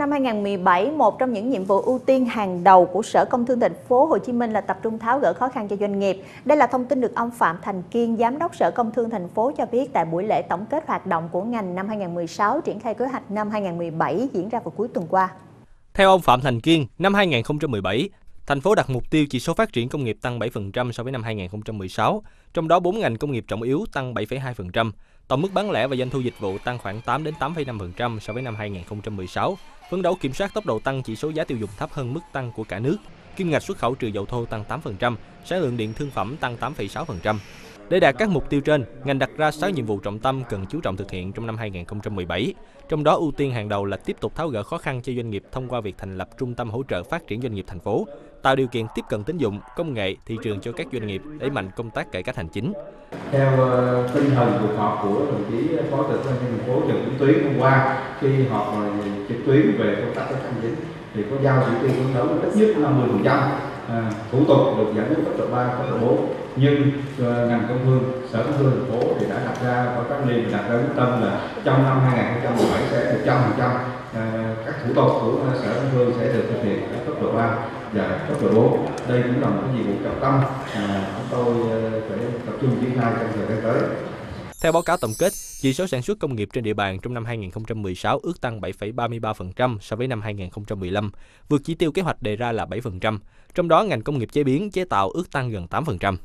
năm 2017, một trong những nhiệm vụ ưu tiên hàng đầu của Sở Công Thương thành phố Hồ Chí Minh là tập trung tháo gỡ khó khăn cho doanh nghiệp. Đây là thông tin được ông Phạm Thành Kiên, Giám đốc Sở Công Thương thành phố cho biết tại buổi lễ tổng kết hoạt động của ngành năm 2016 triển khai kế hoạch năm 2017 diễn ra vào cuối tuần qua. Theo ông Phạm Thành Kiên, năm 2017, thành phố đặt mục tiêu chỉ số phát triển công nghiệp tăng 7% so với năm 2016, trong đó 4 ngành công nghiệp trọng yếu tăng 7,2%. Tổng mức bán lẻ và doanh thu dịch vụ tăng khoảng 8 đến 8,5% so với năm 2016, phấn đấu kiểm soát tốc độ tăng chỉ số giá tiêu dùng thấp hơn mức tăng của cả nước. Kim ngạch xuất khẩu trừ dầu thô tăng 8%, sản lượng điện thương phẩm tăng 8,6%. Để đạt các mục tiêu trên, ngành đặt ra 6 nhiệm vụ trọng tâm cần chú trọng thực hiện trong năm 2017. Trong đó ưu tiên hàng đầu là tiếp tục tháo gỡ khó khăn cho doanh nghiệp thông qua việc thành lập trung tâm hỗ trợ phát triển doanh nghiệp thành phố, tạo điều kiện tiếp cận tín dụng, công nghệ, thị trường cho các doanh nghiệp, đẩy mạnh công tác cải cách hành chính. Theo uh, tinh thần cuộc họp của đồng chí Phó Chủ tịch thành phố Trần Tuấn Tuyến hôm qua khi họp ờ, trực tuyến về công tác cải cách hành chính thì có giao chỉ tiêu phấn đấu ít nhất là 10% à, ờ, thủ tục được giải quyết cấp độ 3, cấp độ 4 nhưng uh, ngành công thương sở công thương thành phố thì đã đặt ra có các niềm đặt ra quyết tâm là trong năm 2017 sẽ 100% thủ tục của sở công thương sẽ được thực hiện ở cấp độ 3 và cấp độ 4 đây cũng là một nhiệm vụ trọng tâm mà chúng tôi ờ, sẽ phải tập trung triển khai trong thời gian tới theo báo cáo tổng kết, chỉ số sản xuất công nghiệp trên địa bàn trong năm 2016 ước tăng 7,33% so với năm 2015, vượt chỉ tiêu kế hoạch đề ra là 7%. Trong đó, ngành công nghiệp chế biến, chế tạo ước tăng gần 8%.